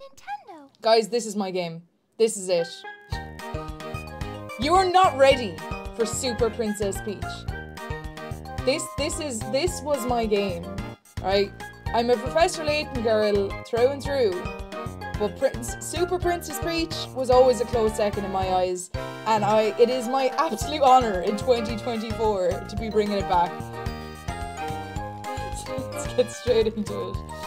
Nintendo. Guys, this is my game. This is it. You are not ready for Super Princess Peach. This this is this was my game. Right? I'm a Professor Layton girl through and through. But Prince, Super Princess Peach was always a close second in my eyes. And I it is my absolute honor in 2024 to be bringing it back. Let's get straight into it.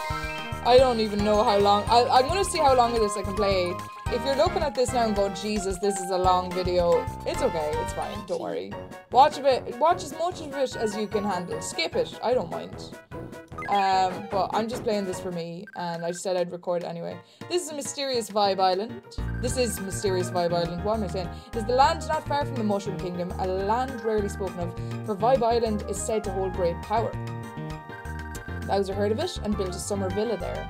I don't even know how long. I, I'm gonna see how long of this I can play. If you're looking at this now and going, Jesus, this is a long video, it's okay, it's fine, don't worry. Watch a bit, watch as much of it as you can handle. Skip it, I don't mind. Um, but I'm just playing this for me, and I said I'd record anyway. This is a mysterious vibe island. This is mysterious vibe island. What am I saying? It is the land not far from the Mushroom Kingdom, a land rarely spoken of, for Vibe Island is said to hold great power. Bowser heard of it and built a summer villa there.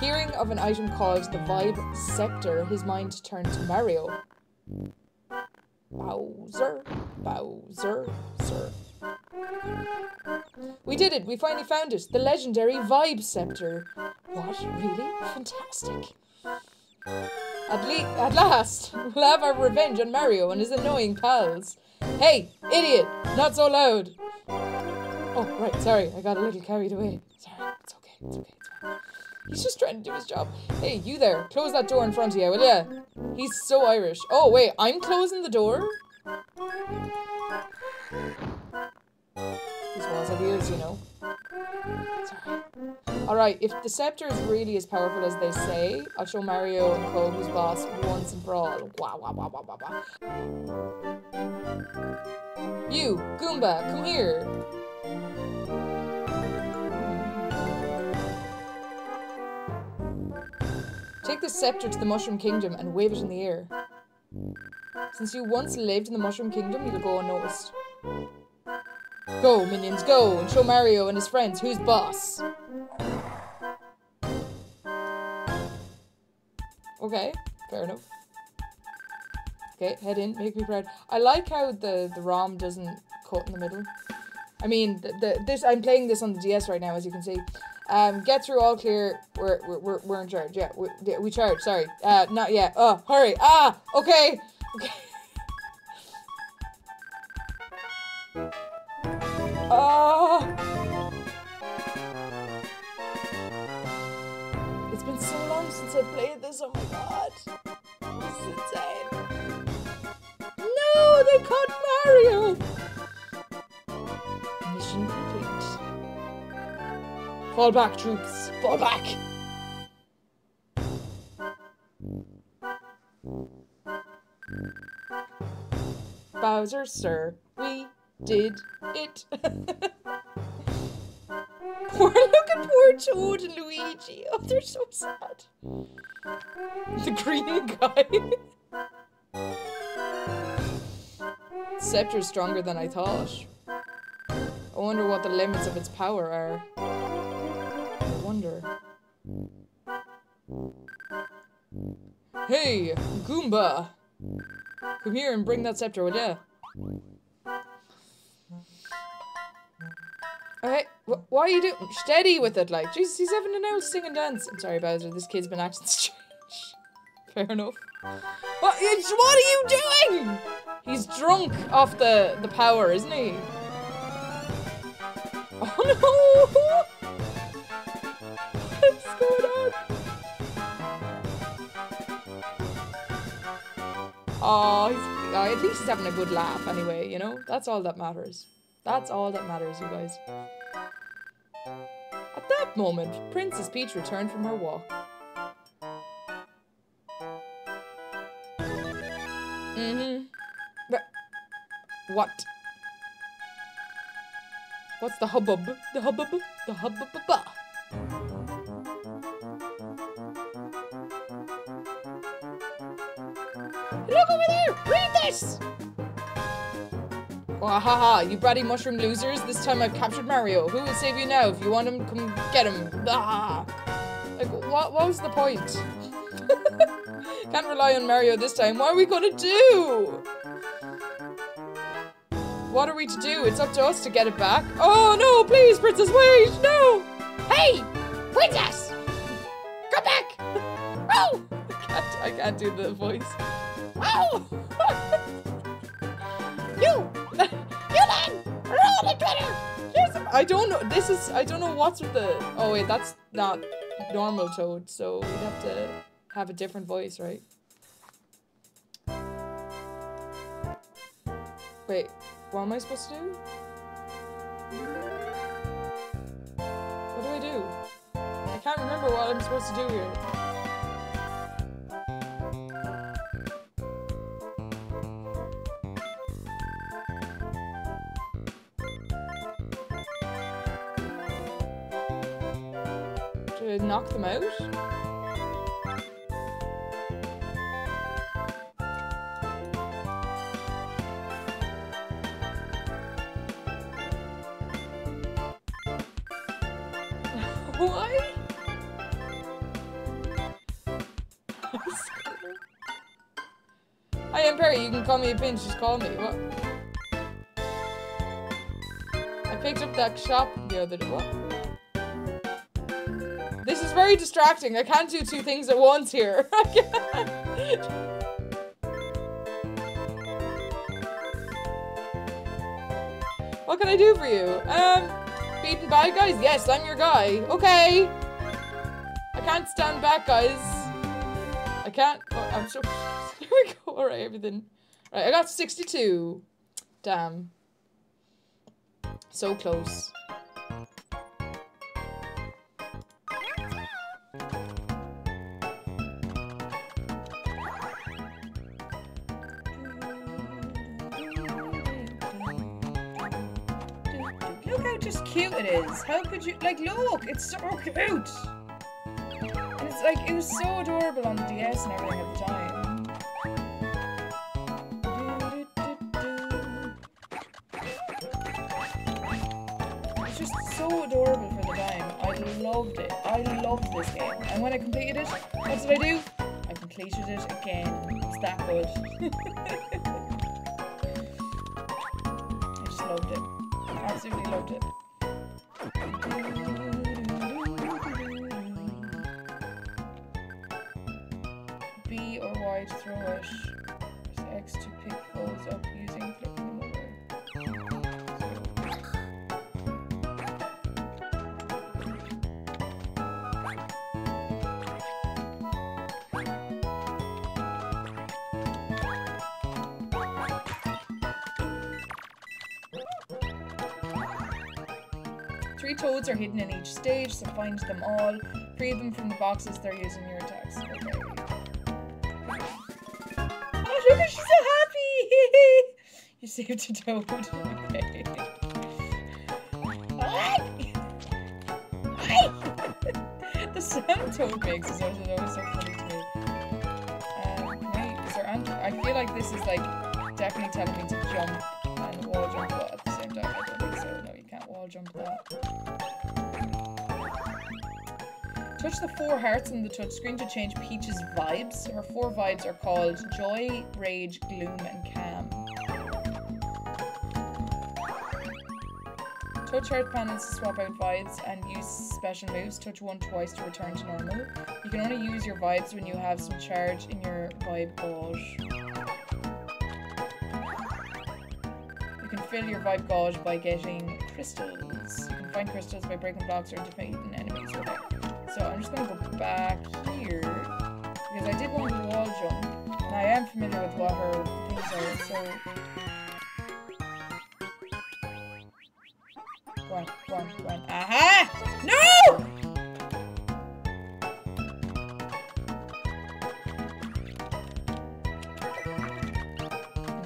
Hearing of an item called the Vibe Scepter, his mind turned to Mario. Bowser, Bowser, sir. We did it! We finally found it! The legendary Vibe Scepter! What? Really? Fantastic! At, le- at last, we'll have our revenge on Mario and his annoying pals. Hey, idiot! Not so loud! Oh, right, sorry, I got a little carried away. Sorry, it's okay, it's okay, it's fine. He's just trying to do his job. Hey, you there, close that door in front of you, will ya? He's so Irish. Oh, wait, I'm closing the door? These walls have ears, you know. Sorry. Alright, if the scepter is really as powerful as they say, I'll show Mario and Co who's boss once and for all. Wah, wah, wah, wah, wah, wah. You, Goomba, come here. Take the scepter to the Mushroom Kingdom and wave it in the air. Since you once lived in the Mushroom Kingdom, you'll go unnoticed. Go, minions, go, and show Mario and his friends who's boss. Okay, fair enough. Okay, head in, make me proud. I like how the, the ROM doesn't cut in the middle. I mean, the, the, this I'm playing this on the DS right now, as you can see. Um, get through all clear. We're we're we're, in charge. Yeah, we, we charge. Sorry. Uh, not yet. Oh, hurry. Ah, okay. Okay. Oh. It's been so long since I played this. Oh my god. This is insane. No, they caught Mario. Fall back, troops. Fall back. Bowser, sir, we did it. poor, look at poor Toad and Luigi. Oh, they're so sad. The green guy. Scepter's stronger than I thought. I wonder what the limits of its power are. Hey, Goomba! Come here and bring that scepter, will ya? Okay, wh why are you doing steady with it? Like, Jesus, he's having an old sing and dance. I'm sorry, Bowser. This kid's been acting strange. Fair enough. What? What are you doing? He's drunk off the the power, isn't he? Oh no! Oh, he's, oh, at least he's having a good laugh anyway, you know? That's all that matters. That's all that matters, you guys. At that moment, Princess Peach returned from her walk. Mm-hmm. What? What's the hubbub? The hubbub? The hubbub? This! Oh, haha, you bratty mushroom losers. This time I've captured Mario. Who will save you now? If you want him, come get him. Ah. Like, what, what was the point? Can't rely on Mario this time. What are we gonna do? What are we to do? It's up to us to get it back. Oh no, please, Princess, wait! No! Hey! Princess! Come back! Oh! I can't do the voice. Ow! I don't know. This is. I don't know what's with the. Oh, wait, that's not normal Toad, so we'd have to have a different voice, right? Wait, what am I supposed to do? What do I do? I can't remember what I'm supposed to do here. Knock them out? Why? Hi, I'm Perry. You can call me a pinch. Just call me. What? I picked up that shop the other day. What? Very distracting. I can't do two things at once here. What can I do for you? Um, beating bad guys? Yes, I'm your guy. Okay. I can't stand back, guys. I can't. Oh, I'm so. Here we go. All right, everything. Right, I got 62. Damn. So close. Is. How could you like look? It's so oh, cute. And it's like it was so adorable on the DS and everything at the time. It's just so adorable for the time. I loved it. I loved this game. And when I completed it, what did I do? I completed it again. It's that good. I just loved it. Absolutely loved it. Each stage, so find them all. Free them from the boxes they're using your attacks. Okay. Oh, look, she's so happy! you saved a toad. Okay. Ay! Ay! the sound toad makes is also always so funny to me. Um, can I, is there I feel like this is like definitely telling me to jump Touch the four hearts on the touchscreen to change Peach's vibes. Her four vibes are called Joy, Rage, Gloom, and Calm. Touch heart panels to swap out vibes and use special moves. Touch one twice to return to normal. You can only use your vibes when you have some charge in your vibe gauge. You can fill your vibe gauge by getting crystals. You can find crystals by breaking blocks or defeating enemies. Okay. So I'm just gonna go back here because I did want to wall jump. And I am familiar with what her things are, so Go on, go on, go on. Aha! No!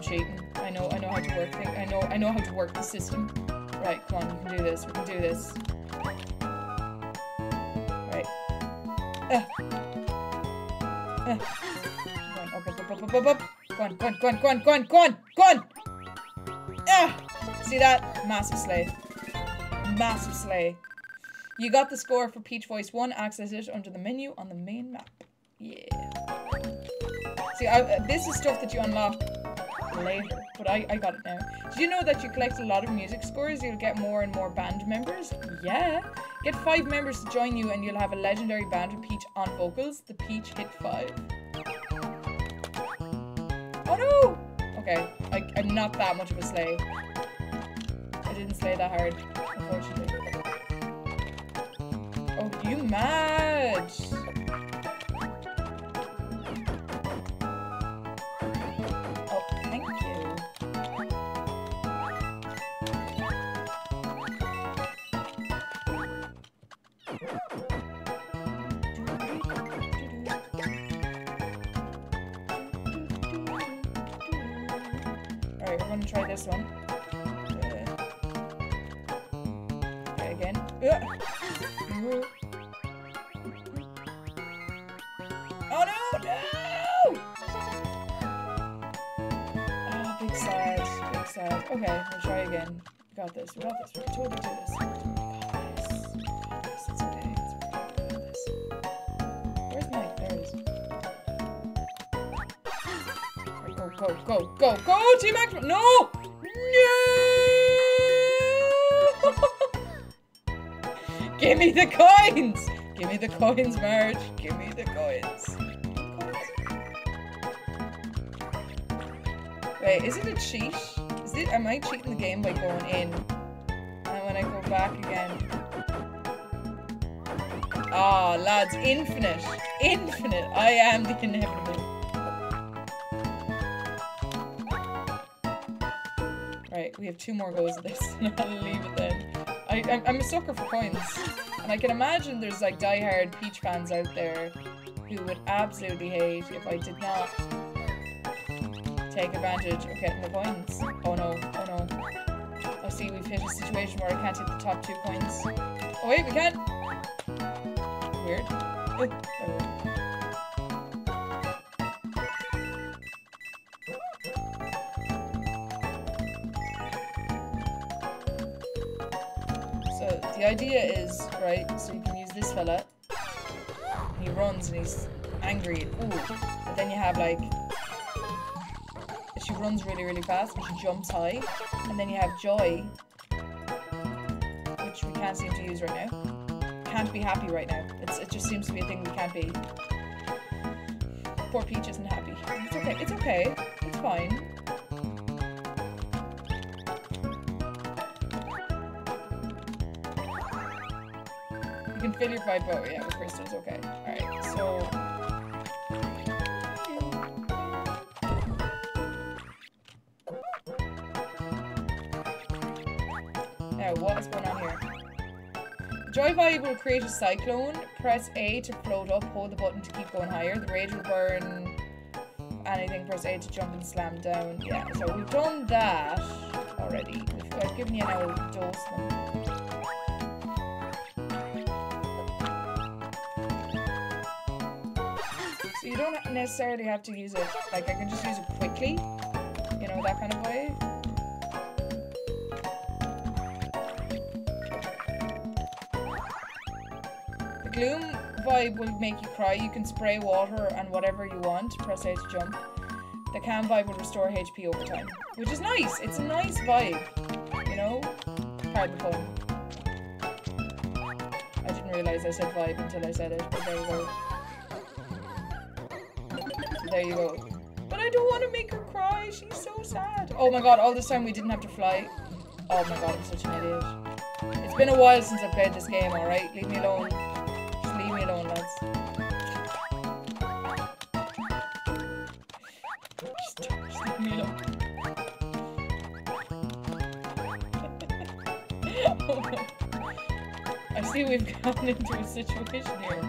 Cheating. I know, I know how to work. I know, I know how to work the system. Right, come on, you can do this. We can do this. Up, up. Go on, go on, go on, go on, go on, go on, go on! Ah! See that? Massive slay. Massive slay. You got the score for Peach Voice 1. Access it under the menu on the main map. Yeah. See, I, uh, this is stuff that you unlock later, but I, I got it now. Did you know that you collect a lot of music scores, you'll get more and more band members? Yeah. Get five members to join you and you'll have a legendary band with Peach on vocals, the Peach Hit 5. Oh no! Okay, I, I'm not that much of a slay. I didn't slay that hard, unfortunately. Oh, you mad? Got this, we got this, we can totally do this. Go, go, go, go, go, Team Active! No! No! Give me the coins! Give me the coins, Marge. Give me the coins. Wait, isn't it a cheat? Is it? Am I cheating the game by going in? And when I go back again. Ah, lads, infinite. Infinite. I am the inevitable. Right, we have two more goes of this, and I'll leave it then. I, I'm, I'm a sucker for coins. And I can imagine there's like diehard Peach fans out there who would absolutely hate if I did not take advantage of getting the coins. Oh no, oh no. I see we've hit a situation where I can't hit the top two coins. Oh wait, we can! Weird. Oh. So the idea is, right, so you can use this fella. He runs and he's angry. Ooh. But then you have like runs really, really fast and she jumps high. And then you have Joy, which we can't seem to use right now. Can't be happy right now. It's, it just seems to be a thing we can't be. Poor Peach isn't happy. It's okay. It's okay. It's fine. You can fill your vibe boat, yeah, with crystals, okay. Create a cyclone. Press A to float up. Hold the button to keep going higher. The rage will burn anything. Press A to jump and slam down. Yeah, so we've done that already. I've given you an old dose. So you don't necessarily have to use it, like I can just use it quickly, you know, that kind of way. Vibe will make you cry. You can spray water and whatever you want. Press A to jump. The calm vibe will restore HP over time, which is nice. It's a nice vibe, you know. Pardon the pun. I didn't realize I said vibe until I said it, but there you go. There you go. But I don't want to make her cry. She's so sad. Oh my god, all this time we didn't have to fly. Oh my god, I'm such an idiot. It's been a while since I've played this game, alright? Leave me alone. I see we've gotten into a situation here.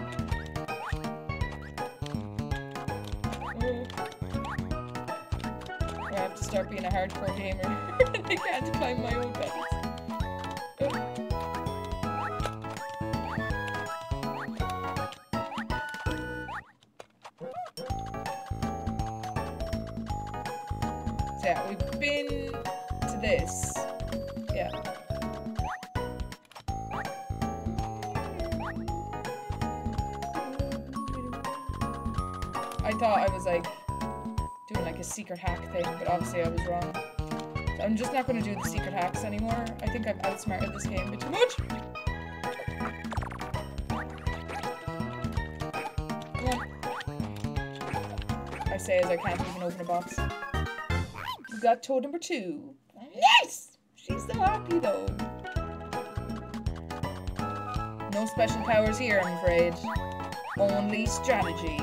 I have to start being a hardcore gamer. I can't climb my own beds. Secret hack thing, but obviously I was wrong. So I'm just not going to do the secret hacks anymore. I think I've outsmarted this game a too much. I say as I can't even open a box. We got toad number two. Yes! She's so happy though. No special powers here, I'm afraid. Only strategy.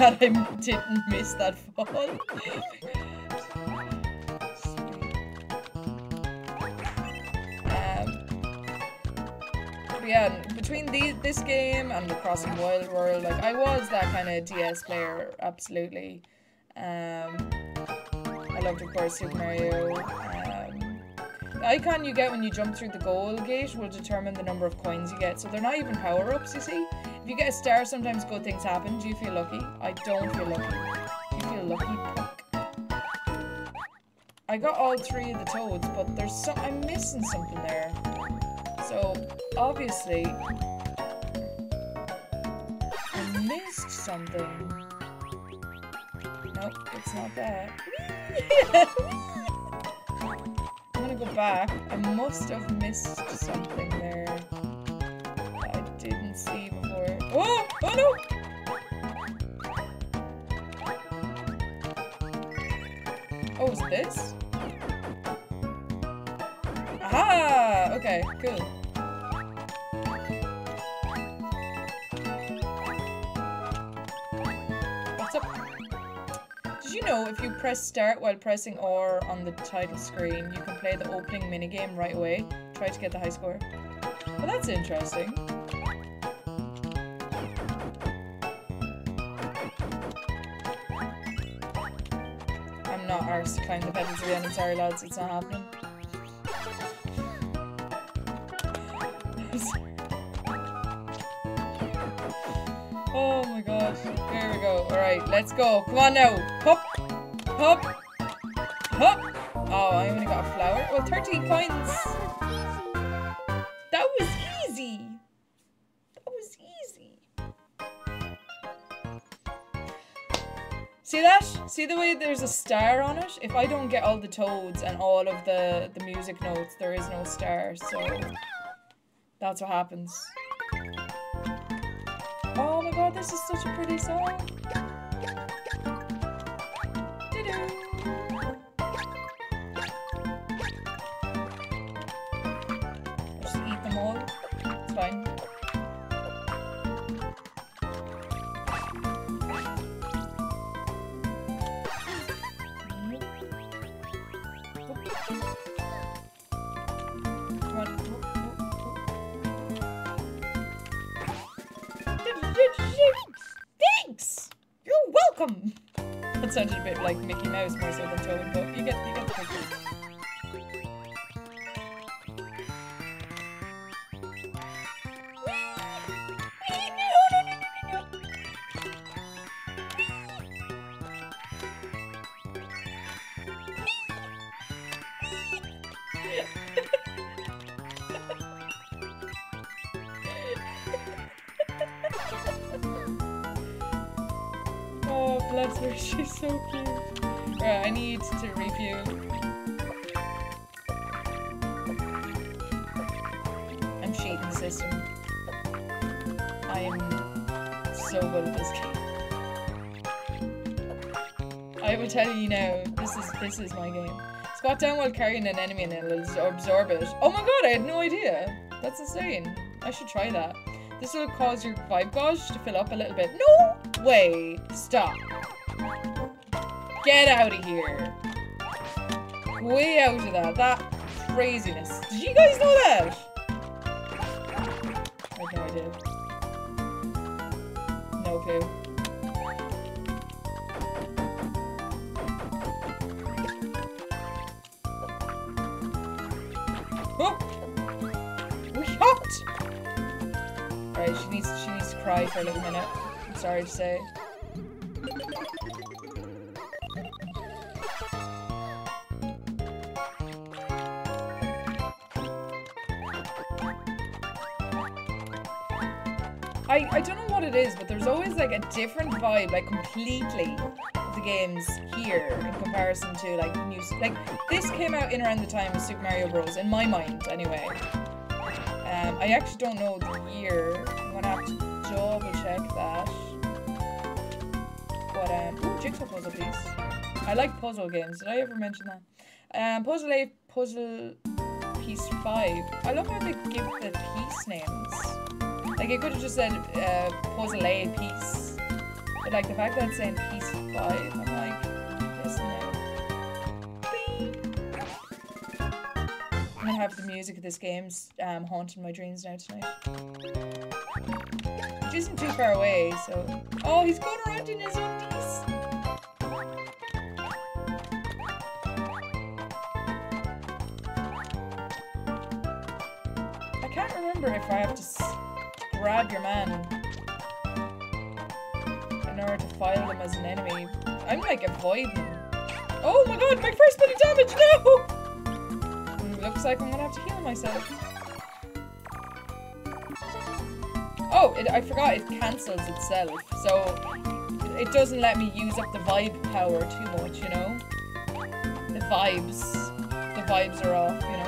Glad I didn't miss that fall. um, yeah, between the, this game and the Crossing Wild World, like I was that kind of DS player, absolutely. Um, I loved, of course, Super Mario. Um, the icon you get when you jump through the goal gate will determine the number of coins you get. So they're not even power-ups, you see. If you get a star, sometimes good things happen. Do you feel lucky? I don't feel lucky. Do you feel lucky? I got all three of the toads, but there's I'm missing something there. So, obviously, I missed something. Nope, it's not that. I'm gonna go back. I must have missed something there this? Aha! Okay, cool. What's up? Did you know if you press start while pressing R on the title screen, you can play the opening minigame right away? Try to get the high score. Well, that's interesting. To climb the pedals again. I'm sorry, lads. It's not happening. oh my gosh. There we go. Alright, let's go. Come on now. Hop. Hop. Hop. Oh, I only got a flower. Well, 13 coins. See the way there's a star on it? If I don't get all the toads and all of the, the music notes, there is no star, so that's what happens. Oh my god, this is such a pretty song. You're! That sounded a bit like Mickey Mouse more so than Toad, but you get, you get this is my game. Squat down while carrying an enemy and it'll absorb it. Oh my god, I had no idea. That's insane. I should try that. This will cause your vibe gauge to fill up a little bit. No way! Stop. Get out of here. Way out of that. That craziness. Did you guys know that? Sorry to say. I, I don't know what it is, but there's always like a different vibe, like completely, the games here in comparison to like new. Like this came out in around the time of Super Mario Bros. In my mind, anyway. Um, I actually don't know the year. Jigsaw puzzle piece. I like puzzle games. Did I ever mention that? Um, puzzle A, puzzle piece five. I love how they give the piece names. Like it could have just said uh, puzzle A piece, but like the fact that it's saying piece five, I'm like, yes no. I'm gonna have the music of this game's um, haunting my dreams now tonight. Which isn't too far away, so. Oh, he's going around in his undies. Can't if I have to grab your man in order to file them as an enemy. I'm like avoiding. Oh my god, my first bit of damage, no! Mm, Looks like I'm gonna have to heal myself. Oh, it, I forgot it cancels itself, so it doesn't let me use up the vibe power too much, you know? The vibes. The vibes are off, you know?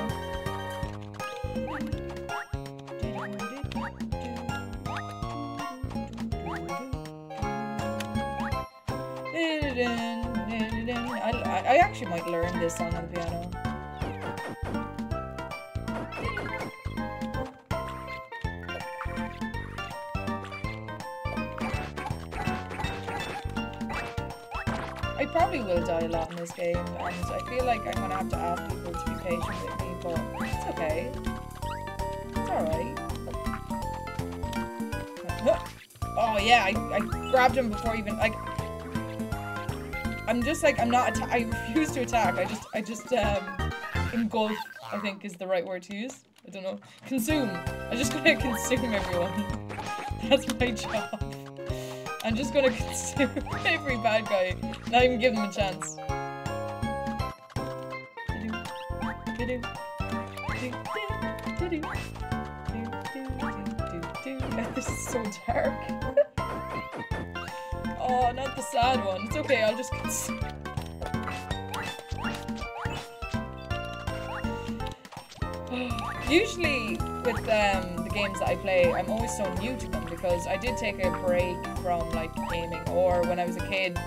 Actually might learn this song on the piano. I probably will die a lot in this game, and I feel like I'm gonna have to ask people to be patient with me, but it's okay. It's alright. Oh yeah, I, I grabbed him before even like. I'm just like I'm not. I refuse to attack. I just I just um engulf. I think is the right word to use. I don't know. Consume. I'm just gonna consume everyone. That's my job. I'm just gonna consume every bad guy. Not even give them a chance. This is so dark. Oh, not the sad one. It's okay, I'll just. Usually with um, the games that I play, I'm always so new to them because I did take a break from like gaming or when I was a kid,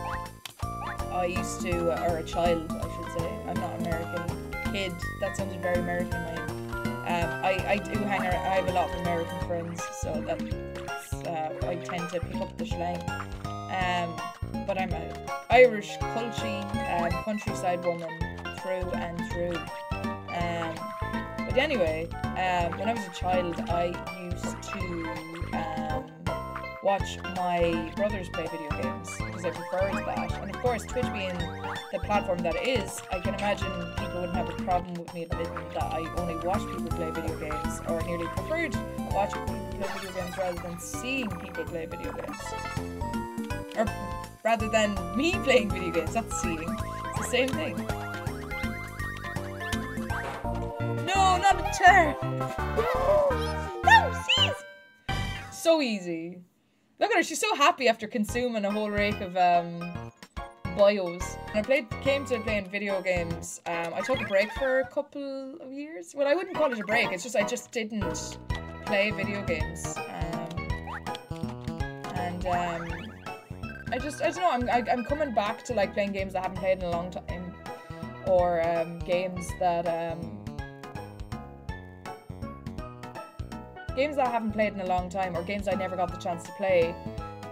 I used to, or a child I should say, I'm not American, kid, that sounds very American um, I, I do hang around, I have a lot of American friends so that uh, I tend to pick up the slang. Um, but I'm an Irish culture um, countryside woman through and through. Um, but anyway, um, when I was a child, I used to watch my brothers play video games because I preferred that. And of course, Twitch being the platform that it is, I can imagine people wouldn't have a problem with me admitting that I only watch people play video games or nearly preferred watching people play video games rather than seeing people play video games. Or rather than me playing video games, that's seeing. It's the same thing. No, not a chair! No, seize! So easy. Look at her, she's so happy after consuming a whole rake of um bios. When I played came to playing video games, um, I took a break for a couple of years. Well I wouldn't call it a break, it's just I just didn't play video games. Um, and um I just I don't know, I'm I, I'm coming back to like playing games I haven't played in a long time. Or um games that games that I haven't played in a long time, or games I never got the chance to play,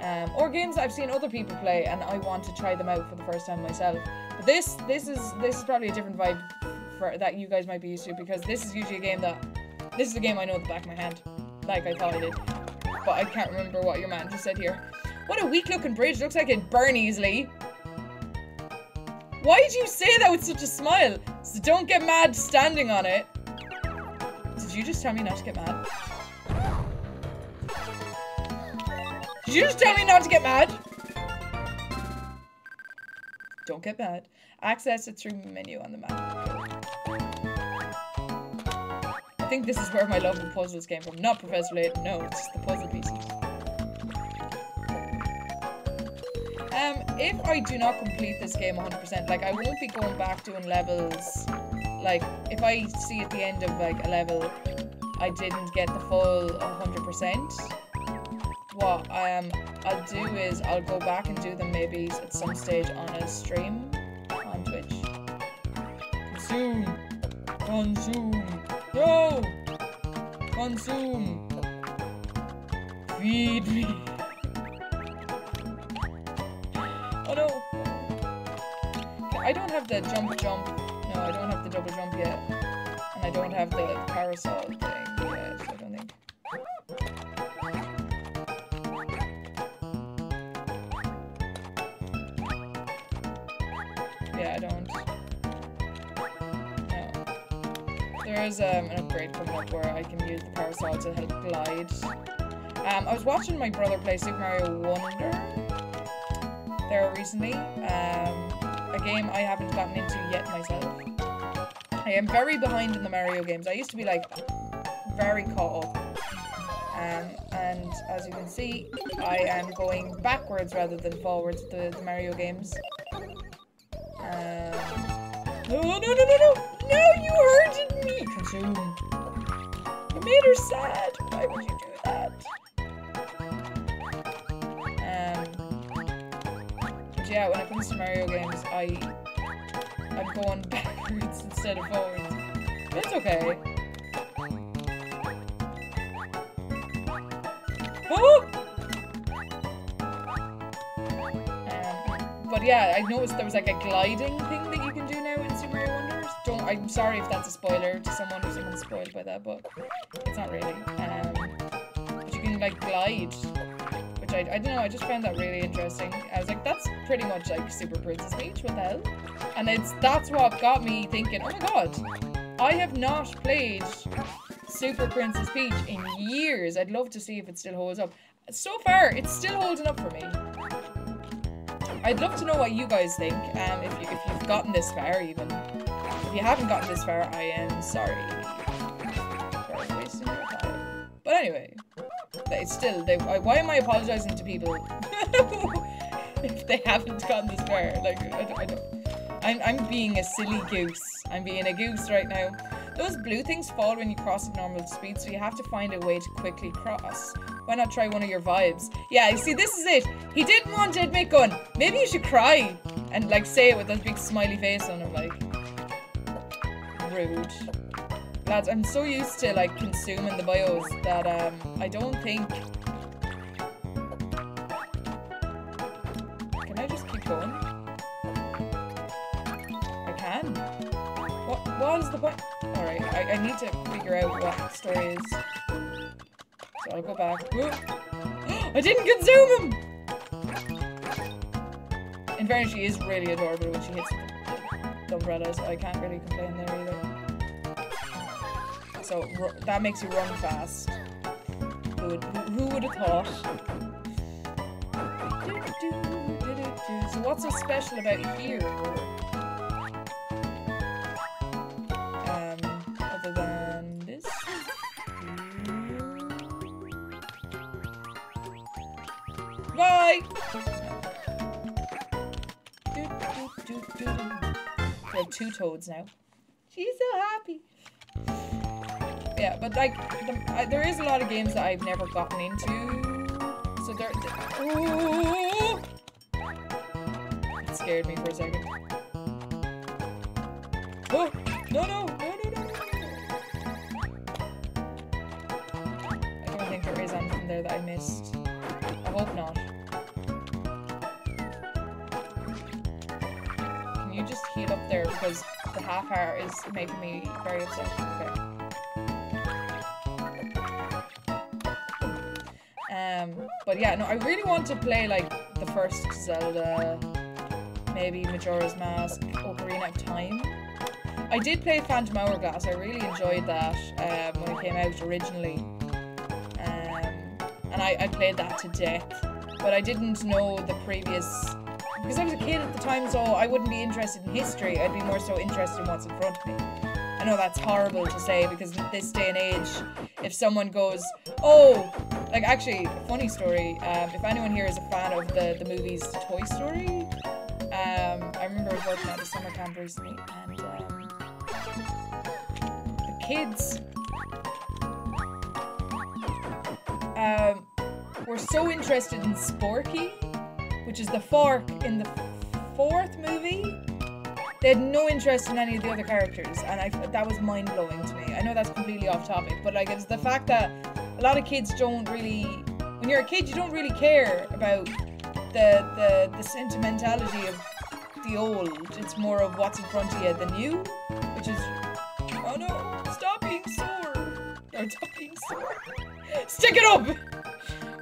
um, or games I've seen other people play and I want to try them out for the first time myself. But this this is this is probably a different vibe for that you guys might be used to because this is usually a game that this is a game I know at the back of my hand, like I thought I did, but I can't remember what your man just said here. What a weak looking bridge! Looks like it'd burn easily. Why did you say that with such a smile? So don't get mad standing on it. Did you just tell me not to get mad? Did you just tell me not to get mad? Don't get mad. Access it through menu on the map. I think this is where my love of puzzles came from. Not Professor Layton, no, it's the puzzle pieces. Um, if I do not complete this game 100%, like I won't be going back doing levels. Like, if I see at the end of like a level, I didn't get the full 100%, what um I'll do is I'll go back and do them maybe at some stage on a stream on Twitch. Consume, consume, no, consume, feed me. Oh no. I don't have the jump jump. No, I don't have the double jump yet. And I don't have the parasol thing No. There is um, an upgrade coming up where I can use the parasol to help glide. Um, I was watching my brother play Super Mario Wonder there recently. Um, a game I haven't gotten into yet myself. I am very behind in the Mario games. I used to be like very caught up. Um, and as you can see, I am going backwards rather than forwards with the, Mario games. Um, no, no, no, no, no! No, you hurted You made her sad. Why would you do that? Um, yeah, when it comes to Mario games, I I'm going backwards instead of forwards. But it's okay. Oh! Um, but yeah, I noticed there was like a gliding thing I'm sorry if that's a spoiler to someone or someone's spoiled by that, but it's not really. Um, but you can like glide which I, I don't know, I just found that really interesting. I was like, that's pretty much like Super Princess Peach, what the hell? And it's that's what got me thinking, oh my god, I have not played Super Princess Peach in years. I'd love to see if it still holds up. So far, it's still holding up for me. I'd love to know what you guys think, um, if, you, if you've gotten this far even. If you haven't gotten this far, I am sorry. But anyway, they still, they, why am I apologizing to people if they haven't gotten this far? Like, I don't, I'm, I'm being a silly goose. I'm being a goose right now. Those blue things fall when you cross at normal speed, so you have to find a way to quickly cross. Why not try one of your vibes? Yeah, you see, this is it. He didn't want to admit going, maybe you should cry. And, like, say it with that big smiley face on him, like. Rude. Lads, I'm so used to, like, consuming the bios that, um, I don't think... Can I just keep going? I can. What, what is the point? Alright, I, I need to figure out what the story is. So I'll go back. I didn't consume him! In fairness, is really adorable when she hits so I can't really complain there either. So that makes you run fast. Who would, who would have thought? So what's so special about here? Toads now. She's so happy. Yeah, but like, the, I, there is a lot of games that I've never gotten into. So there. Oh! It scared me for a second. Is making me very upset. Okay. Um, but yeah, no, I really want to play like the first Zelda, maybe Majora's Mask, Ocarina of Time. I did play Phantom Hourglass. I really enjoyed that um, when it came out originally, um, and I, I played that to death. But I didn't know the previous because I was a kid at the time, so I wouldn't be interested in history. I'd be more so interested in what's in front of me. I know that's horrible to say because in this day and age, if someone goes, oh, like actually, funny story, um, if anyone here is a fan of the, the movies Toy Story, um, I remember working at a summer camp recently and um, the kids, um, were so interested in Sporky, which is the fork in the fourth movie. They had no interest in any of the other characters, and I that was mind blowing to me. I know that's completely off topic, but like it's the fact that a lot of kids don't really. When you're a kid, you don't really care about the the the sentimentality of the old. It's more of what's in front of you, than you, which is oh no, stop being sore. Or stop being sore. Stick it up.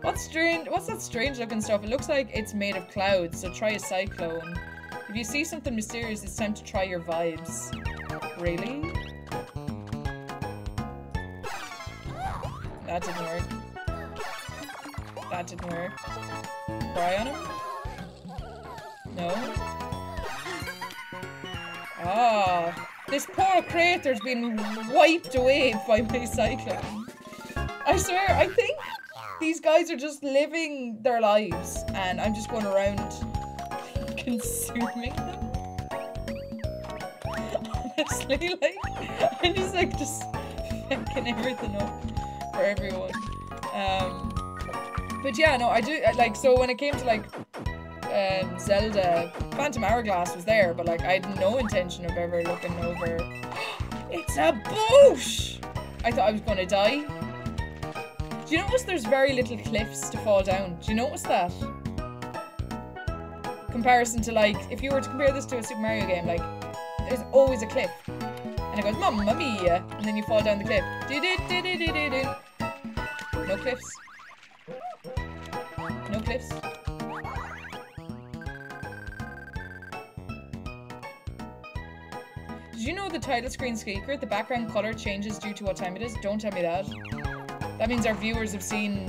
What's strange? What's that strange looking stuff? It looks like it's made of clouds. So try a cyclone. If you see something mysterious, it's time to try your vibes. Really? That didn't work. That didn't work. Cry on him? No? Ah, this poor crater's been wiped away by my cyclone. I swear, I think these guys are just living their lives and I'm just going around consuming them. Honestly, like, I'm just like, just fucking everything up for everyone. Um, but yeah, no, I do, like, so when it came to like um, Zelda, Phantom Hourglass was there, but like I had no intention of ever looking over. it's a bush! I thought I was gonna die. Do you notice there's very little cliffs to fall down? Do you notice that? Comparison to like, if you were to compare this to a Super Mario game, like, there's always a cliff. And it goes, Mamma Mia! And then you fall down the cliff. Do do do do do do do. No cliffs. No cliffs. Did you know the title screen secret? The background color changes due to what time it is? Don't tell me that. That means our viewers have seen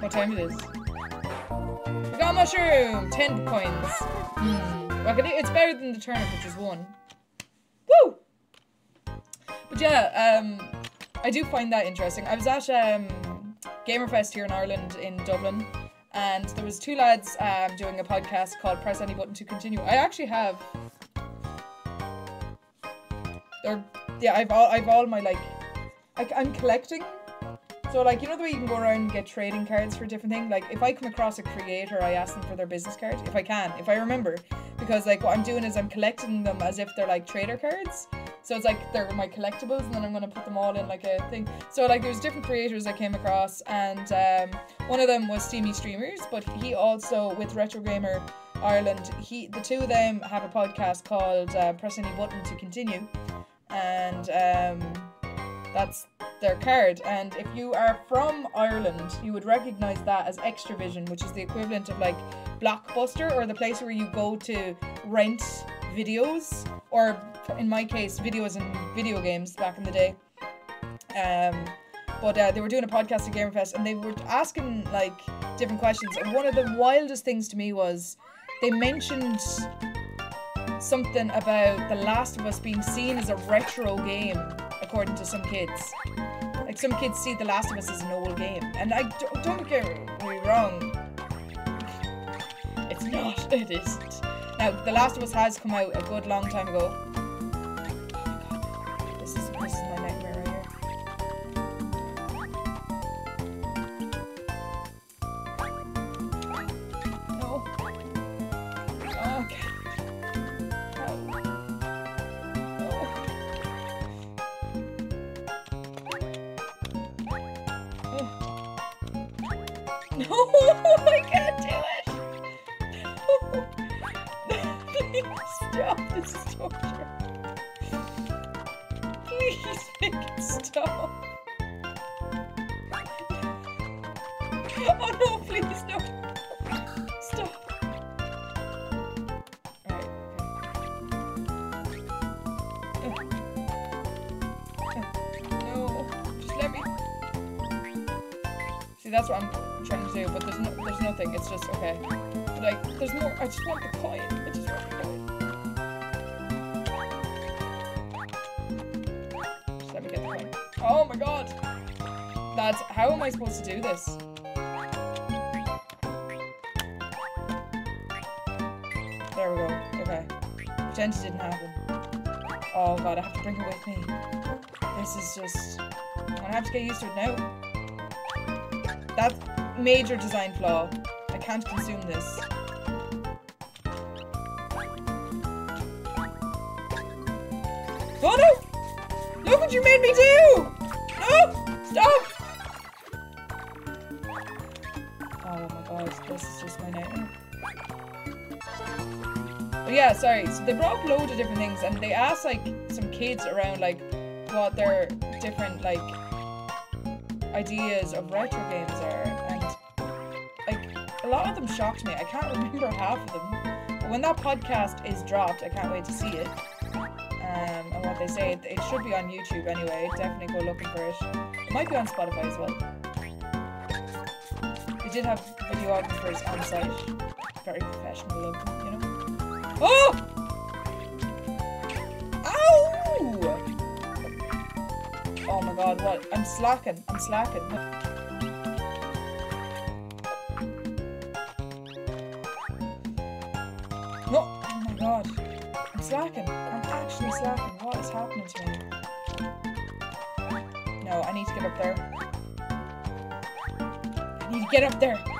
what time it is. We got a mushroom! 10 coins. Hmm. Well, it's better than the turnip, which is one. Woo! But yeah, um, I do find that interesting. I was at um, Gamerfest here in Ireland in Dublin, and there was two lads um, doing a podcast called Press Any Button to Continue. I actually have... Yeah, I've all, I've all my, like, I, I'm collecting. So like, you know the way you can go around and get trading cards for different things? Like, if I come across a creator, I ask them for their business card, if I can, if I remember. Because like, what I'm doing is I'm collecting them as if they're like trader cards. So it's like they're my collectibles and then I'm to put them all in like a thing. So like there's different creators I came across and um, one of them was Steamy Streamers, but he also, with Retro Gamer Ireland, he the two of them have a podcast called uh, Press Any Button to Continue. And um, that's their card. And if you are from Ireland, you would recognize that as Xtra-vision, which is the equivalent of like Blockbuster or the place where you go to rent videos, or in my case, videos and video games back in the day. Um, but uh, they were doing a podcast at Gamerfest and they were asking like different questions. And one of the wildest things to me was they mentioned something about The Last of Us being seen as a retro game, according to some kids. Like some kids see The Last of Us as an old game, and I don't, get me wrong. It's not. It isn't. Now, The Last of Us has come out a good long time ago. Stop. This is torture. Please make it stop. Oh no, please no. Stop. Alright, No, just let me. See, that's what I'm trying to do, but there's no, there's nothing. It's just okay. Like, there's. I just want the coin. I just want the coin. Just let me get the coin. Oh my god. That's- how am I supposed to do this? There we go. Okay. Pretend it didn't happen. Oh god, I have to bring it with me. This is just... I'm gonna have to get used to it now. That's major design flaw. I can't consume this. You made me do! No! Stop! Oh my god, this is just my nightmare. But yeah, sorry. So they brought up loads of different things and they asked like some kids around like what their different like ideas of retro games are and like a lot of them shocked me. I can't remember half of them. But when that podcast is dropped, I can't wait to see it. Um, and what they say, should be on YouTube anyway. Definitely go looking for it. It might be on Spotify as well. They did have videographers on site. Very professional of them, you know. Oh! Ow! Oh my god, what? I'm slacking. I'm slacking. No! Oh my god. I'm slacking. I'm actually slacking. What is happening to me? No, I need to get up there. I need to get up there.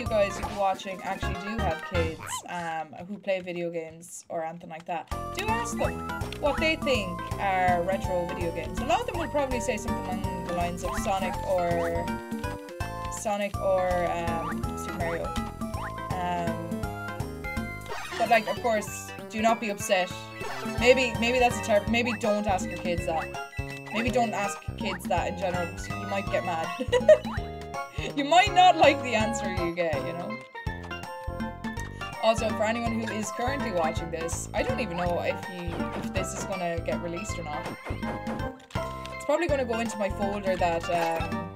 You guys watching actually do have kids um, who play video games or anything like that, do ask them what they think are retro video games. A lot of them will probably say something along the lines of Sonic or Sonic or um, Super Mario. Um, but like, of course, do not be upset. Maybe, maybe that's a term. Maybe don't ask your kids that. Maybe don't ask kids that in general because you might get mad. you might not like the answer you get, you know? Also, for anyone who is currently watching this, I don't even know if you if this is gonna get released or not. It's probably gonna go into my folder that um,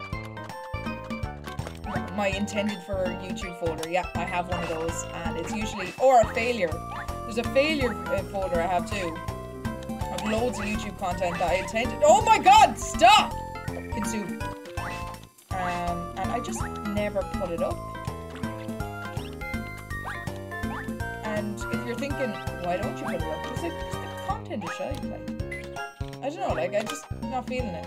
my intended for YouTube folder. Yeah, I have one of those, and it's usually or a failure. There's a failure uh, folder I have too. I have loads of YouTube content that I intended. Oh my God! Stop! Consume. Um, I just never put it up. And if you're thinking, why don't you put it up? It's like, 'cause the content is shite. Like, I don't know, like, I just not feeling it.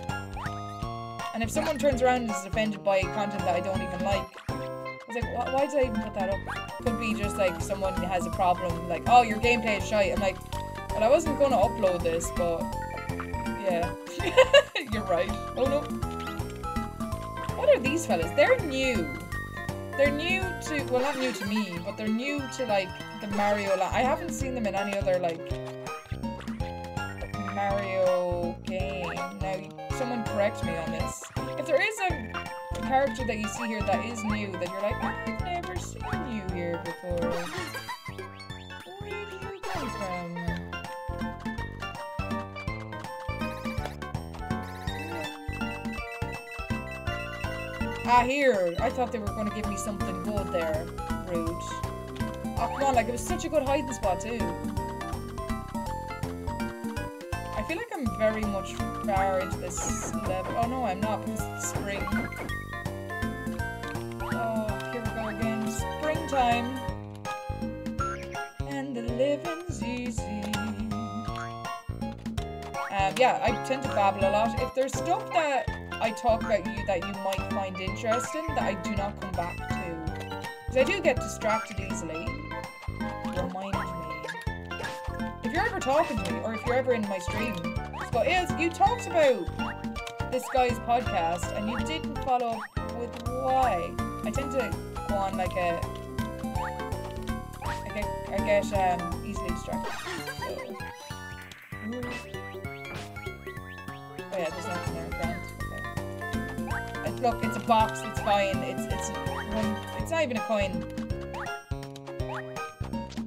And if someone turns around and is offended by content that I don't even like, I was like, why, why did I even put that up? Could be just like someone has a problem, like, oh, your gameplay is shite. I'm like, well, I wasn't going to upload this, but yeah. You're right. Oh no. What are these fellas? They're new. They're new to, well, not new to me, but they're new to like the Mario. La- I haven't seen them in any other like Mario game. Now, someone correct me on this. If there is a, character that you see here that is new, that you're like, I've never seen you here before. Where did you come from? Ah, here. I thought they were going to give me something good there. Rude. Oh, come on, like, it was such a good hiding spot, too. I feel like I'm very much far into this level. Oh, no, I'm not, because it's spring. Oh, here we go again. Springtime. And the living's easy. Um, yeah, I tend to babble a lot. If there's stuff that I talk about you that you might find interesting that I do not come back to. Because I do get distracted easily. Remind me. If you're ever talking to me, or if you're ever in my stream, just you talked about this guy's podcast and you didn't follow up with why. I tend to go on like a. I get, I get um, Look, it's a box. It's fine. It's it's one. It's not even a coin.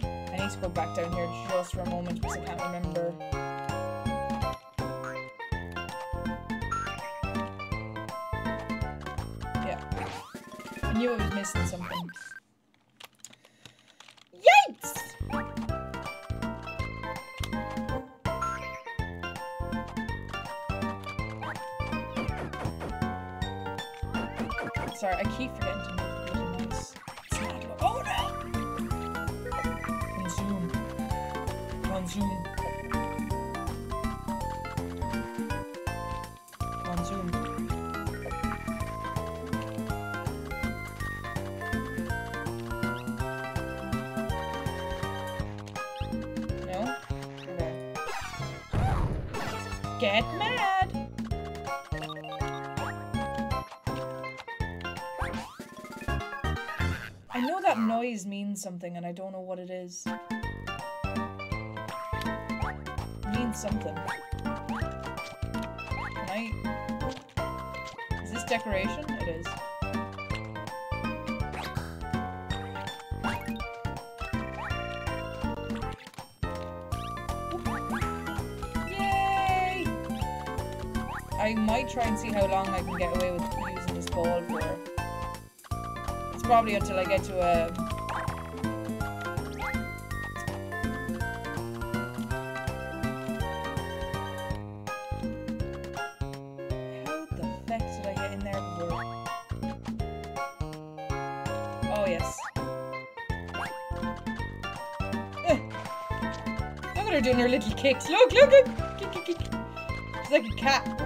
I need to go back down here just for a moment because I can't remember. Yeah, I knew I was missing something. Get mad! I know that noise means something and I don't know what it is. It means something. Can. Is this decoration? It is. Try and see how long I can get away with using this ball for. It's probably until I get to a. How the feck did I get in there before? Oh, yes. Look at her doing her little kicks. Look, look, look! Kick, kick, kick. She's like a cat.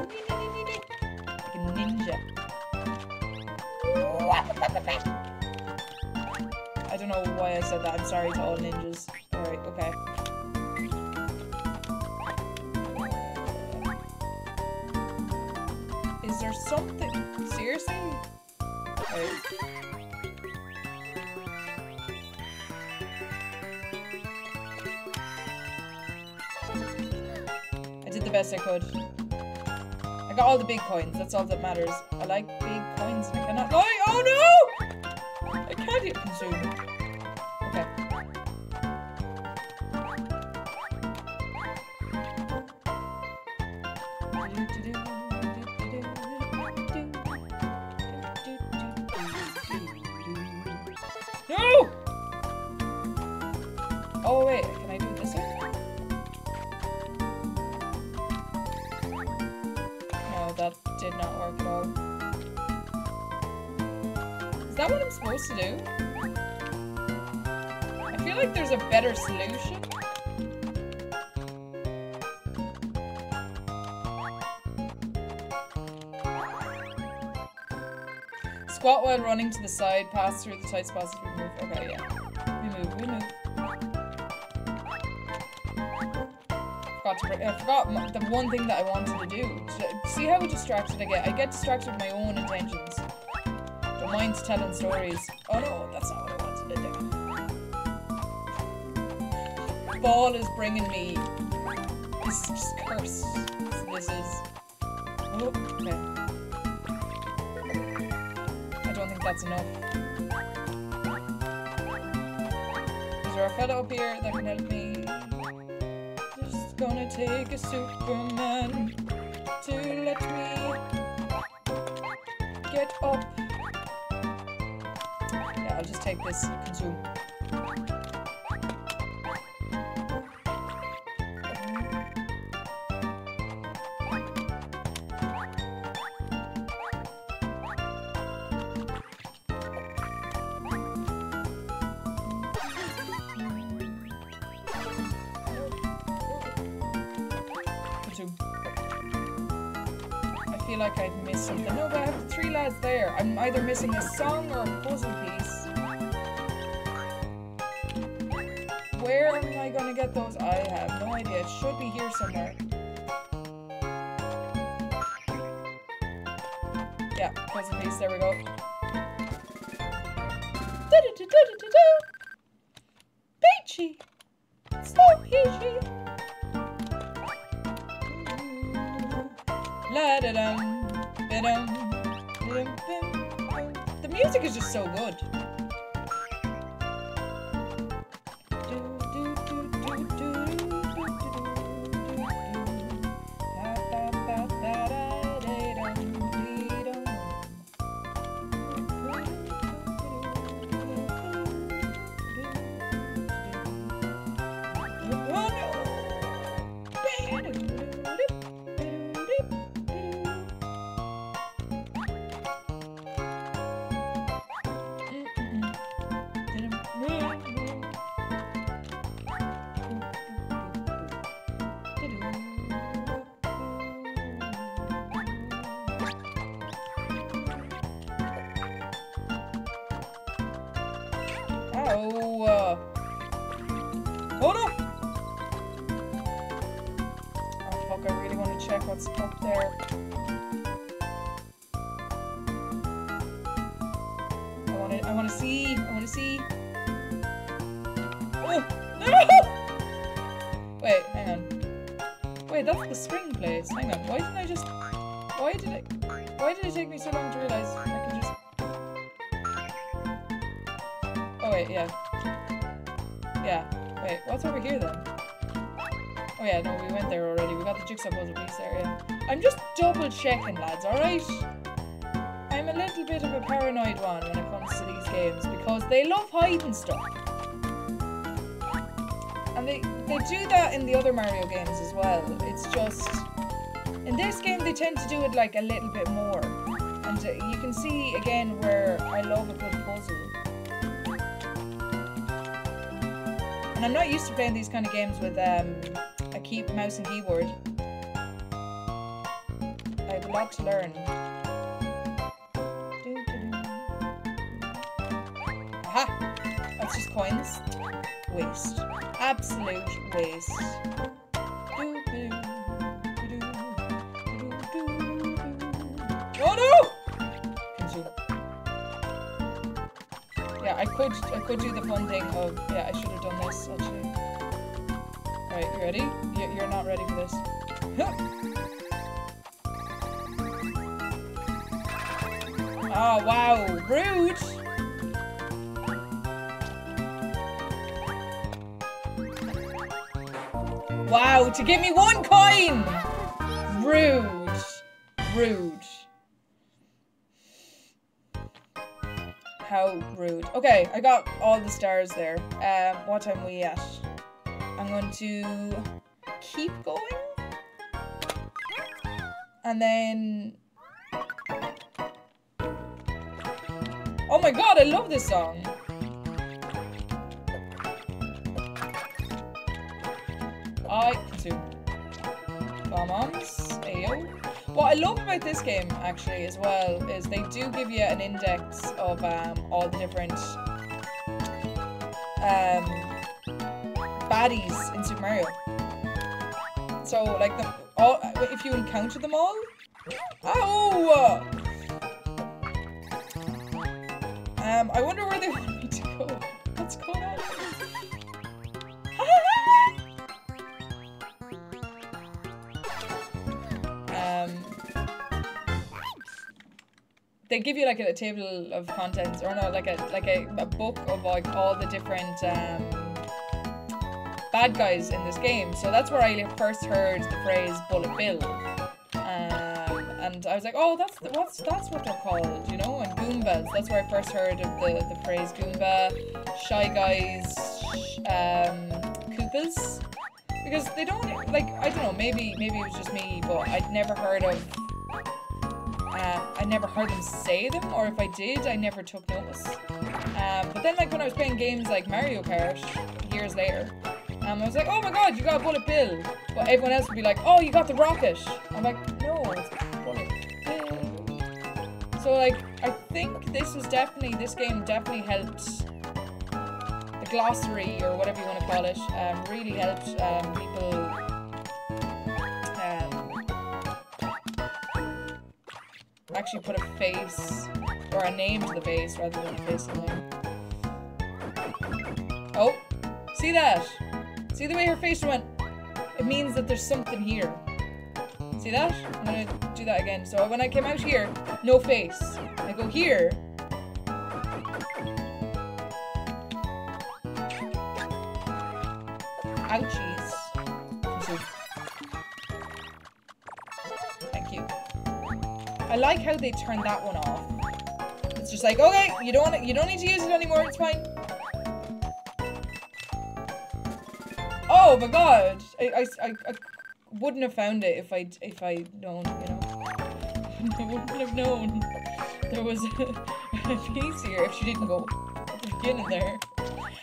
I don't know why I said that. I'm sorry to all ninjas. Alright, okay. Is there something? Seriously? Wait. I did the best I could. I got all the big coins. That's all that matters. I like Okay. No! Oh wait, can I do it this way? No, that did not work at all. Is that what I'm supposed to do? There's a better solution. Squat while running to the side, pass through the tight spots to remove. Okay, yeah. We move, we move. Forgot to, I forgot the one thing that I wanted to do. See how distracted I get? I get distracted with my own intentions. Don't mind telling stories. Ball is bringing me. This is just curse. This is. Oh, okay. I don't think that's enough. Is there a fellow up here that can help me? Just gonna take a Superman to let me get up. Yeah, I'll just take this consume. Consume. Yeah, puzzle piece. There we go. Du-du-du-du-du-du-du. Peachy. So peachy. La da dum, ba dum, dum, bum, bum. The music is just so good. Checking, lads, alright? I'm a little bit of a paranoid one when it comes to these games because they love hiding stuff. And they, they do that in the other Mario games as well. It's just... In this game, they tend to do it like a little bit more. And uh, you can see again where I love a good puzzle. And I'm not used to playing these kind of games with um, a key mouse and keyboard. To learn. Aha! That's just coins. Waste. Absolute waste. No! Yeah, I could I could do the fun thing of yeah, I should have done this actually. Alright, you ready? You- You're not ready for this. Oh wow, rude! Wow, to give me one coin! Rude. Rude. How rude. Okay, I got all the stars there. Um, what time we at? I'm going to keep going. And then... Oh my god, I love this song. I consume. Bombs. Ayo. What I love about this game, actually, as well, is they do give you an index of um, all the different um, baddies in Super Mario. So, like, the, all, if you encounter them all... Oh! Um, I wonder where they want me to go. What's going on? um, they give you like a, table of contents, or no, like a like a, a book of like all the different um, bad guys in this game. So that's where I first heard the phrase "Bullet Bill," and I was like, "Oh, that's the, what's that's what they're called," you know? And Goombas. That's where I first heard of the the phrase Goomba, Shy Guys, um, Koopas because they don't like I don't know maybe maybe it was just me but I'd never heard of uh, I never heard them say them or if I did I never took notice um, but then like when I was playing games like Mario Kart years later um, I was like oh my god you got a bullet bill but everyone else would be like oh you got the rocket I'm like so like I think this was definitely this game definitely helped the glossary or whatever you want to call it um, really helped um, people um, actually put a face or a name to the face rather than a face name. Oh, see that? See the way her face went? It means that there's something here. See that? I'm gonna do that again. So when I came out here, no face. I go here, Ouchies. Thank you. I like how they turned that one off. It's just like, okay, you don't want you don't need to use it anymore, it's fine. Oh my god! I, I, I, I wouldn't have found it if I if I known, you know. I wouldn't have known there was a, a piece here if she didn't go at the beginning there.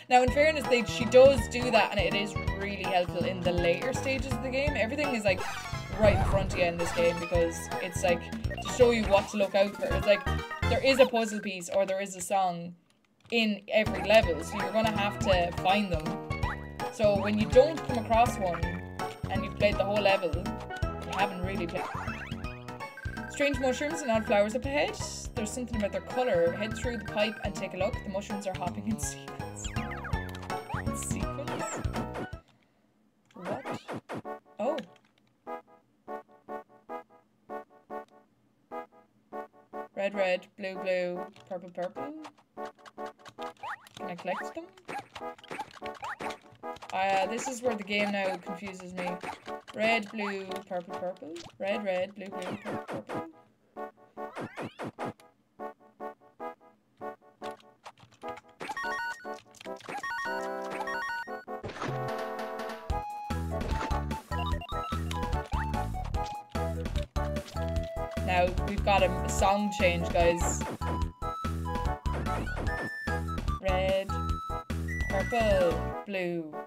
Now, in fairness, they she does do that, and it is really helpful in the later stages of the game. Everything is like right in front of you in this game because it's like to show you what to look out for. It's like there is a puzzle piece or there is a song in every level, so you're gonna have to find them. So when you don't come across one and you've played the whole level, you haven't really played. Strange mushrooms and odd flowers up ahead. There's something about their colour. Head through the pipe and take a look. The mushrooms are hopping in sequence. In sequence? What? Oh. Red, red, blue, blue, purple, purple. Can I collect them? Uh, this is where the game now confuses me. Red, blue, purple, purple. Red, red, blue, blue, purple, purple. Now we've got a song change, guys.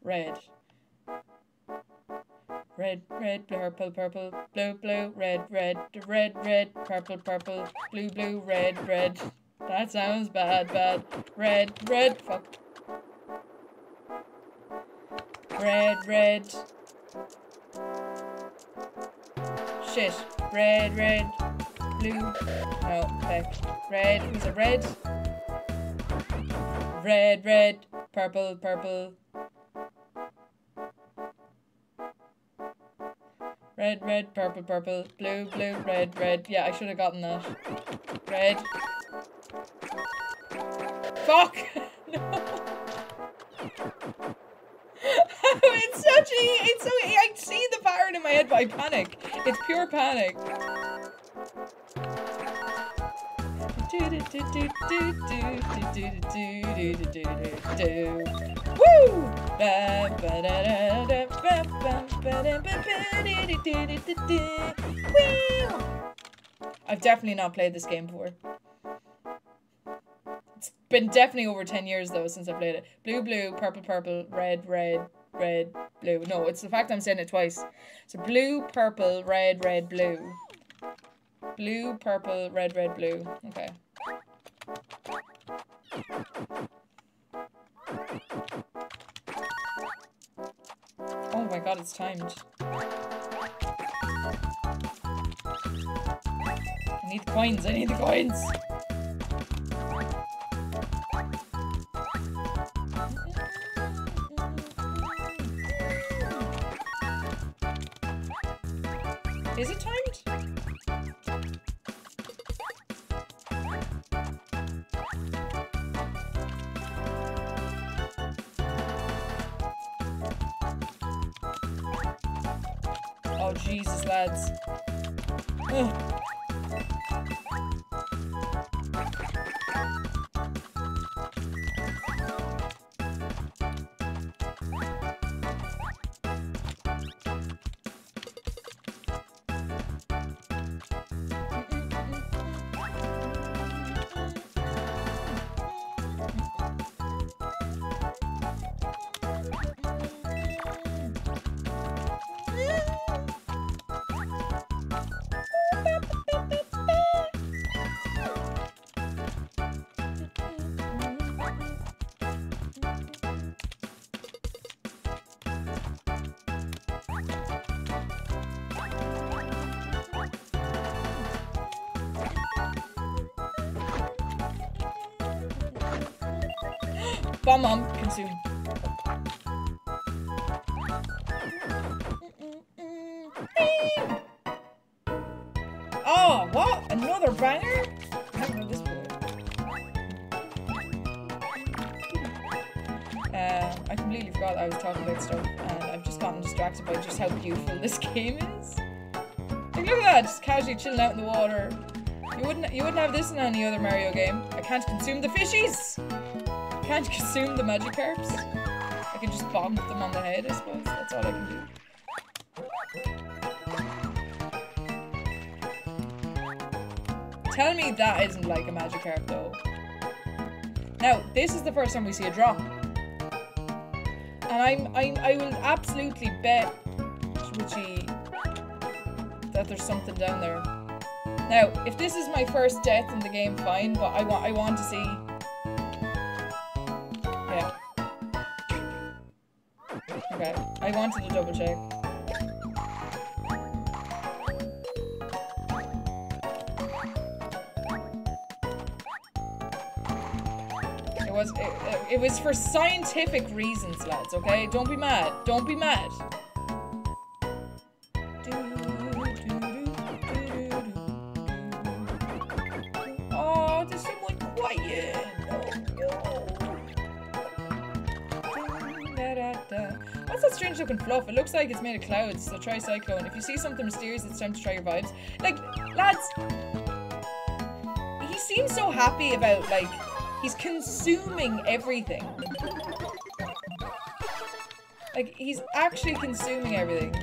Red. Red, red, purple, purple, blue, blue, red, red, red, red, purple, purple, blue, blue, red, red. That sounds bad, bad. Red, red, fuck. Red, red. Shit. Red, red, blue. No, heck. Red. Was it red? Red, red, purple, purple. Red, red, purple, purple, blue, blue, red, red. Yeah, I should have gotten that. Red. Fuck! no. it's such a, it's so, I see the pattern in my head, but I panic. It's pure panic. Woo! I've definitely not played this game before. It's been definitely over 10 years though since I played it. Blue, blue, purple, purple, red, red, red, blue. No, it's the fact I'm saying it twice. So blue, purple, red, red, blue. Blue, purple, red, red, blue. Okay. Oh my god, it's timed. I need the coins, I need the coins! Bomb mom, consume. Oh, what? Another banger? Um, I completely forgot I was talking about stuff, and I've just gotten distracted by just how beautiful this game is. Like, look at that, just casually chilling out in the water. You wouldn't, you wouldn't have this in any other Mario game. I can't consume the fishies. Can't consume the Magikarps. I can just bomb them on the head, I suppose. That's all I can do. Tell me that isn't like a Magikarp though. Now, this is the first time we see a drop. And I'm, I'm I will absolutely bet Richie that there's something down there. Now, if this is my first death in the game, fine, but I want I want to see wanted to double check. It was it, it- was for scientific reasons, lads. Okay, don't be mad. Don't be mad. It looks like it's made of clouds, so try Cyclone. If you see something mysterious, it's time to try your vibes. Like, lads, he seems so happy about, like, he's consuming everything. Like, he's actually consuming everything.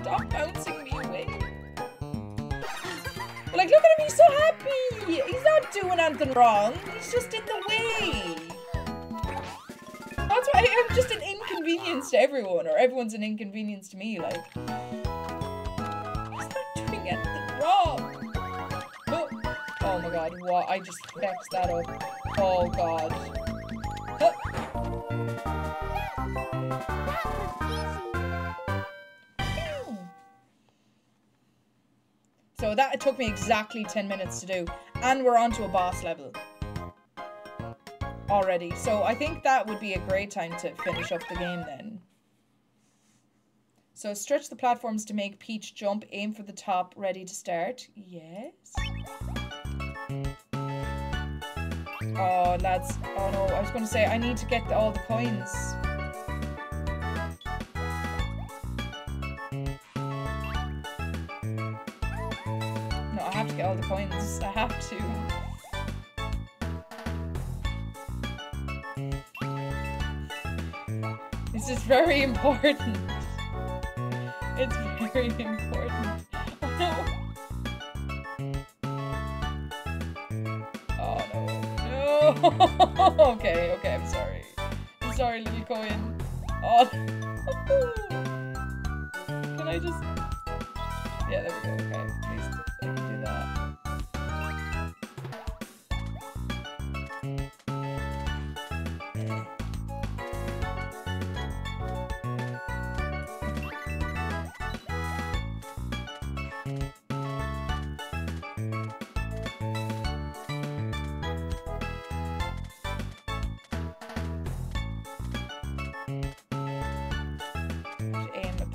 Stop bouncing me away. Like, look at him, he's so happy! He's doing anything wrong. He's just in the way. That's why I'm just an inconvenience to everyone, or everyone's an inconvenience to me, like. He's not doing anything wrong. Oh, oh my god, what? I just fixed that up. Oh god. So that took me exactly 10 minutes to do. And we're on to a boss level. Already. So I think that would be a great time to finish up the game then. So stretch the platforms to make Peach jump. Aim for the top. Ready to start. Yes. Oh, lads. Oh no, I was going to say I need to get the, all the coins. I have to. This is very important. It's very important. Oh no. Oh no. No. okay, okay, I'm sorry. I'm sorry, little coin. Oh.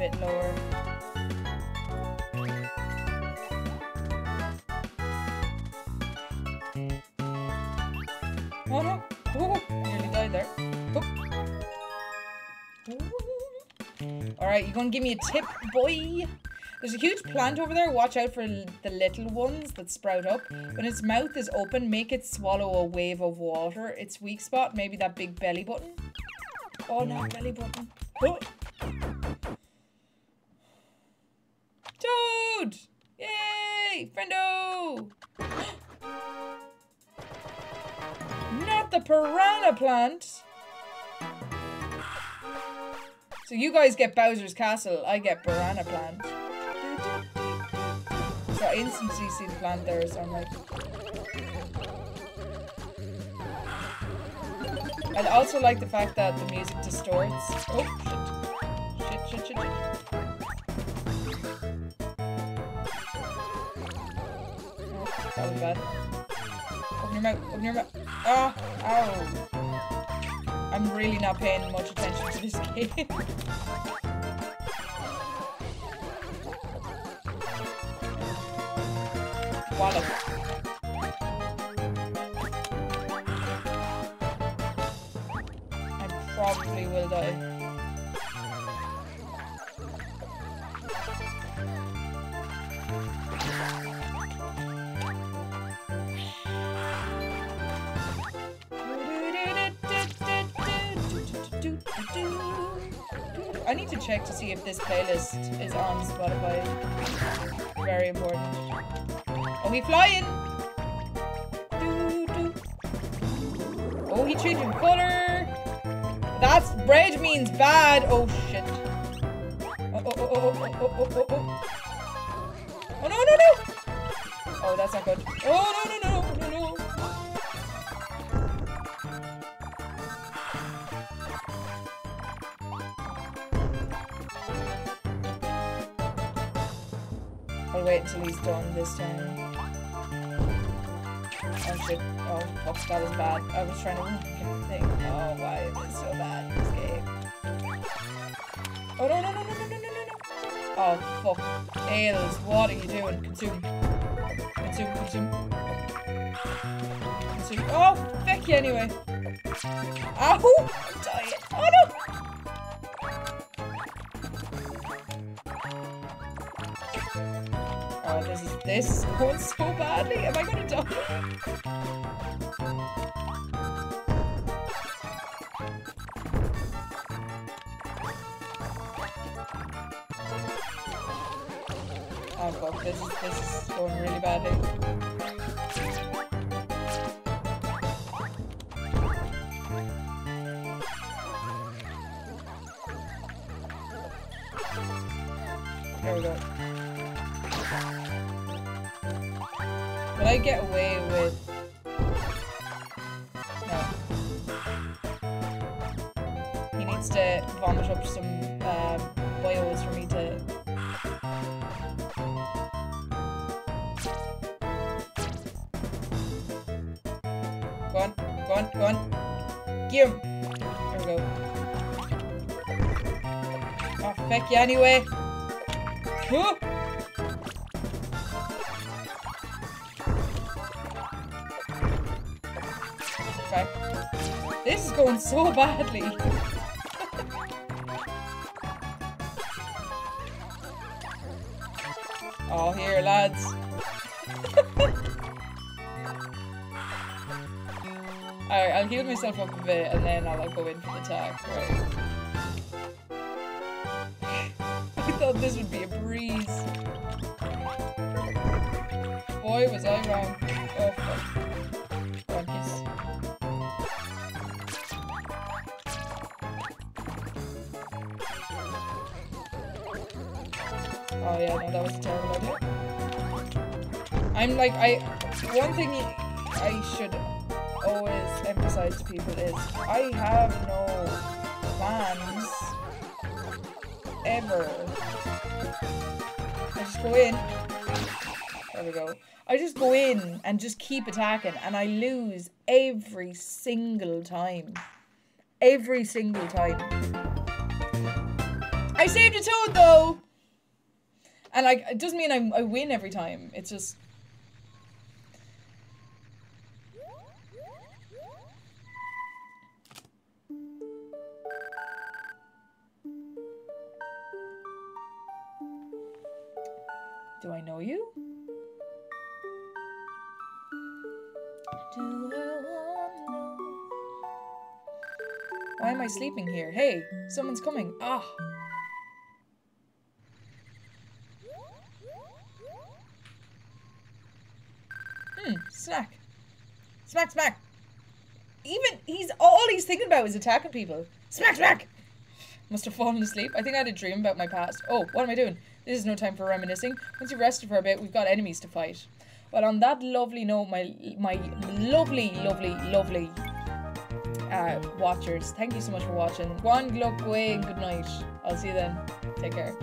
bit lower. Oh no! Nearly died there. Alright, you gonna give me a tip, boy? There's a huge plant over there. Watch out for the little ones that sprout up. When its mouth is open, make it swallow a wave of water. Its weak spot, maybe that big belly button. Oh no, belly button. Oh. Piranha plant! So you guys get Bowser's Castle, I get Piranha Plant. So I instantly see the plant there, so I'm like... I also like the fact that the music distorts. Oh, shit. Shit, shit, shit, shit. Oh, that was bad. Open your mouth, open your mouth. Ah, ow. I'm really not paying much attention to this game. Wallop. I probably will die. Check to see if this playlist is on Spotify. Very important. Oh, he flying! Doo, doo. Oh, he changing color! That's red means bad! Oh shit. Oh, oh, oh, oh, oh, oh, oh, oh, oh. Oh no, no, no! Oh, that's not good. Oh, no, no, no, Until he's done this time. Oh shit. Oh, fuck, that was bad. I was trying to think. Oh, why is it so bad, in this game? Oh, no, no, no, no, no, no, no, no, no. Oh, fuck. Ails, what are you doing? Consume. Consume, consume. Consume. Oh, feck you anyway. Ow! Badly. Am I gonna die? Get away with... No. He needs to vomit up some um, boils for me to... Go on, go on, go on. Get him! There we go. Oh, feck you anyway! So badly. oh, here, lads. Alright, I'll heal myself up a bit and then I'll like, go in for the attack. Right. I thought this would be a breeze. Boy, was I wrong. That was a terrible idea. I'm like, I, one thing I should always emphasize to people is I have no plans ever. I just go in. There we go. I just go in and just keep attacking and I lose every single time. Every single time. I saved a toad though! And like, it doesn't mean I, I win every time. It's just... Do I know you? Why am I sleeping here? Hey, someone's coming. Ah. Hmm, snack. Smack, smack. Even, he's, all he's thinking about is attacking people. Smack, smack! Must have fallen asleep. I think I had a dream about my past. Oh, what am I doing? This is no time for reminiscing. Once you've rested for a bit, we've got enemies to fight. Well, on that lovely note, my my lovely, lovely, lovely uh, watchers, thank you so much for watching. On, look away, good night. I'll see you then. Take care.